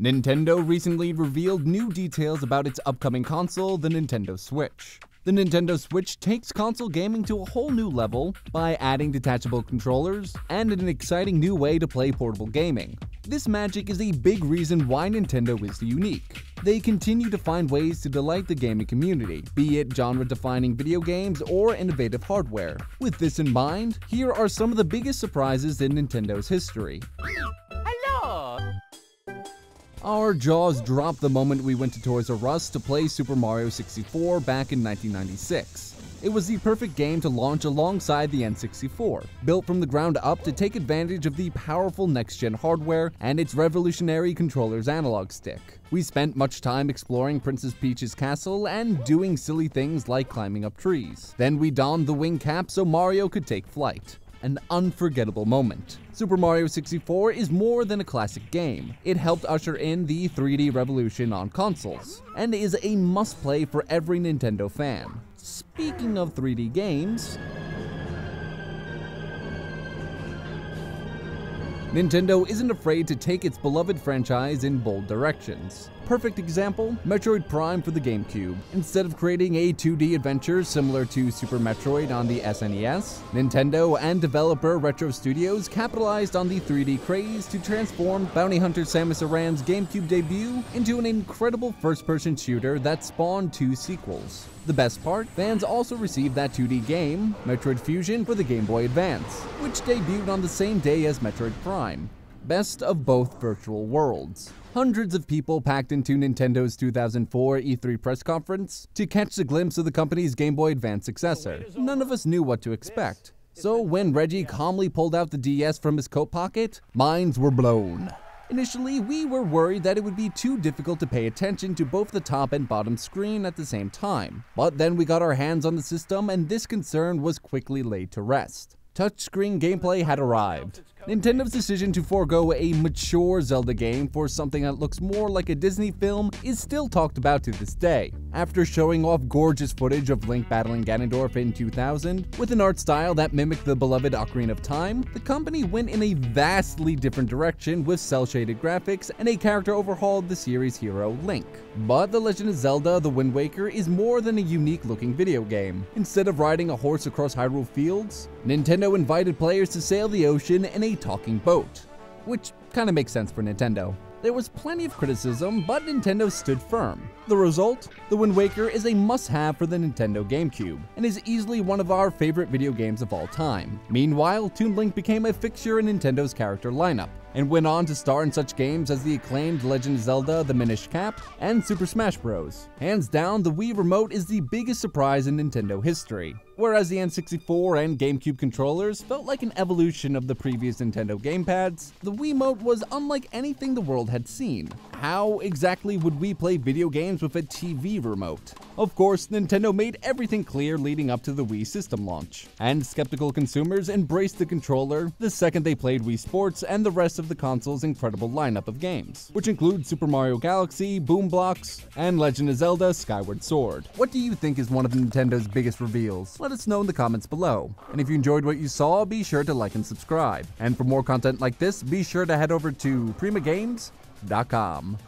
Nintendo recently revealed new details about its upcoming console, the Nintendo Switch. The Nintendo Switch takes console gaming to a whole new level by adding detachable controllers and an exciting new way to play portable gaming. This magic is a big reason why Nintendo is unique. They continue to find ways to delight the gaming community, be it genre defining video games or innovative hardware. With this in mind, here are some of the biggest surprises in Nintendo's history. Our jaws dropped the moment we went to Toys R Us to play Super Mario 64 back in 1996. It was the perfect game to launch alongside the N64, built from the ground up to take advantage of the powerful next gen hardware and its revolutionary controller's analog stick. We spent much time exploring Princess Peach's castle and doing silly things like climbing up trees. Then we donned the wing cap so Mario could take flight an unforgettable moment. Super Mario 64 is more than a classic game. It helped usher in the 3D revolution on consoles, and is a must play for every Nintendo fan. Speaking of 3D games, Nintendo isn't afraid to take its beloved franchise in bold directions. Perfect example Metroid Prime for the GameCube. Instead of creating a 2D adventure similar to Super Metroid on the SNES, Nintendo and developer Retro Studios capitalized on the 3D craze to transform Bounty Hunter Samus Aran's GameCube debut into an incredible first person shooter that spawned two sequels. The best part, fans also received that 2D game, Metroid Fusion for the Game Boy Advance, which debuted on the same day as Metroid Prime. Best of both virtual worlds. Hundreds of people packed into Nintendo's 2004 E3 press conference to catch a glimpse of the company's Game Boy Advance successor. None of us knew what to expect. So when Reggie calmly pulled out the DS from his coat pocket, minds were blown. Initially, we were worried that it would be too difficult to pay attention to both the top and bottom screen at the same time. But then we got our hands on the system and this concern was quickly laid to rest. Touchscreen gameplay had arrived. Nintendo's decision to forego a mature Zelda game for something that looks more like a Disney film is still talked about to this day. After showing off gorgeous footage of Link battling Ganondorf in 2000, with an art style that mimicked the beloved Ocarina of Time, the company went in a vastly different direction with cel-shaded graphics and a character overhaul of the series hero, Link. But The Legend of Zelda The Wind Waker is more than a unique looking video game. Instead of riding a horse across Hyrule Fields, Nintendo invited players to sail the ocean in a talking boat. Which kinda makes sense for Nintendo. There was plenty of criticism, but Nintendo stood firm. The result? The Wind Waker is a must-have for the Nintendo GameCube, and is easily one of our favorite video games of all time. Meanwhile, Toon Link became a fixture in Nintendo's character lineup, and went on to star in such games as the acclaimed Legend of Zelda The Minish Cap and Super Smash Bros. Hands down, the Wii Remote is the biggest surprise in Nintendo history. Whereas the N64 and GameCube controllers felt like an evolution of the previous Nintendo gamepads, the Wiimote was unlike anything the world had seen. How exactly would we play video games with a TV remote? Of course, Nintendo made everything clear leading up to the Wii system launch, and skeptical consumers embraced the controller the second they played Wii Sports and the rest of the console's incredible lineup of games, which include Super Mario Galaxy, Boom Blox, and Legend of Zelda Skyward Sword. What do you think is one of Nintendo's biggest reveals? Let us know in the comments below. And if you enjoyed what you saw, be sure to like and subscribe. And for more content like this, be sure to head over to primagames.com.